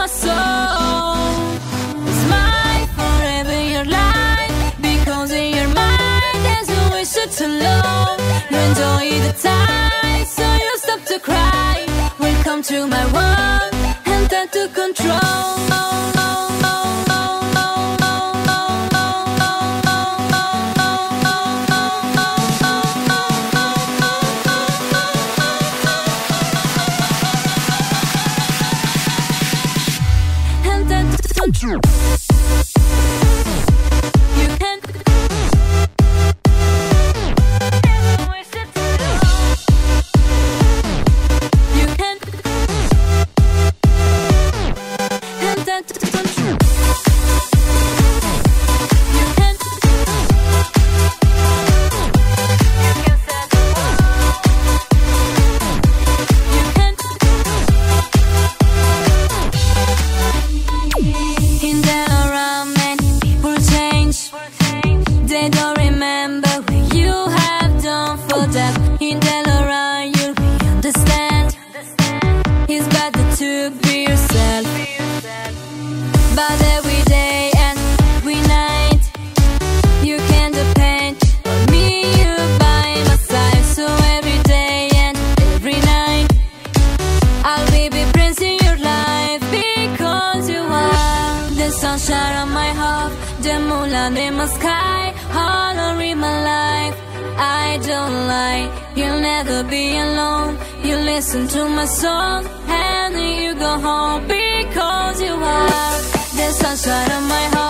my soul. Smile forever your life Because in your mind there's a wish to love. You enjoy the time So you stop to cry. Welcome to my world And time to control. listen to my song and you go home because you are the sunshine of my heart.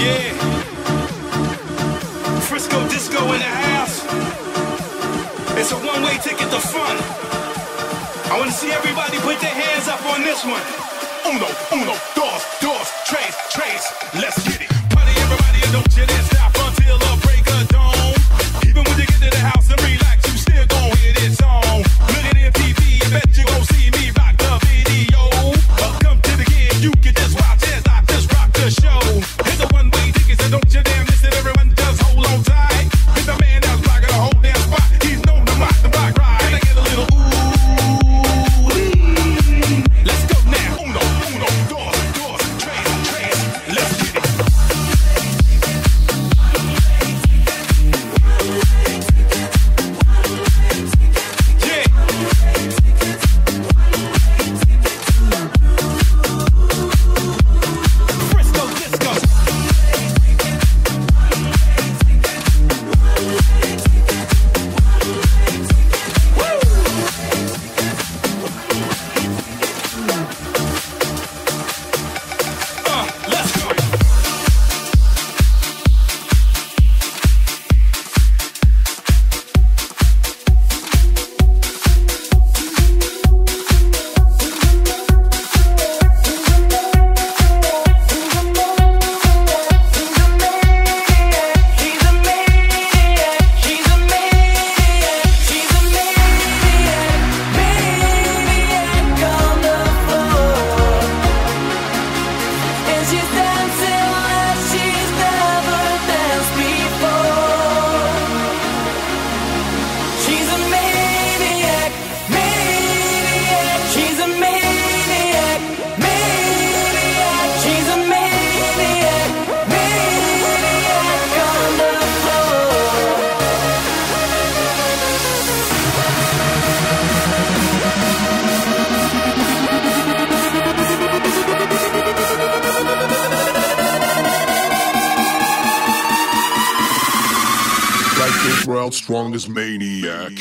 Yeah. Frisco Disco in the house. It's a one-way ticket to fun. I want to see everybody put their hands up on this one. Uno, uno, dos, dos, tres. World's strongest maniac.